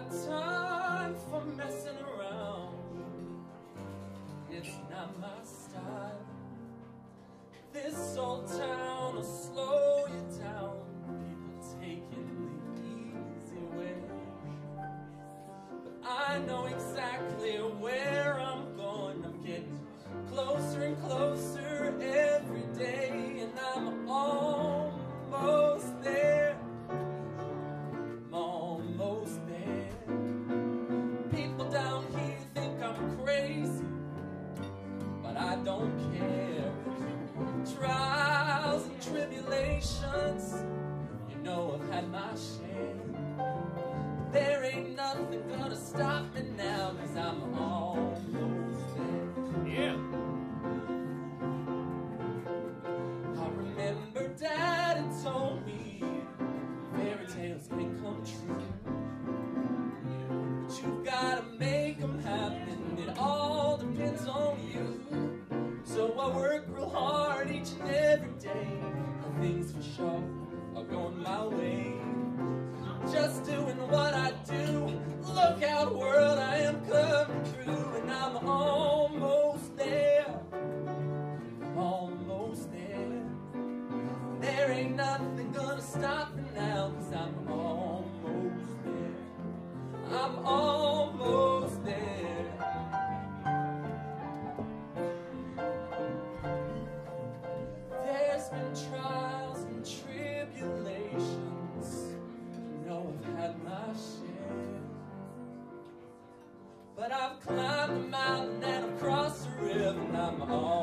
time for messing around. It's not my style. This old town will slow you down. People taking the easy way. But I know exactly where I'm had my share. There ain't nothing gonna stop me now, cause I'm almost there. Yeah. I remember Dad had told me fairy tales can come true. But you've gotta make them happen, it all depends on you. So I work real hard each and every day, things for sure are going my way. Just doing what I do, look out world, I am coming through, and I'm almost there. I'm almost there. There ain't nothing gonna stop me now, cause I'm almost there. I'm almost But I've climbed the mountain and I've crossed the river and I'm home.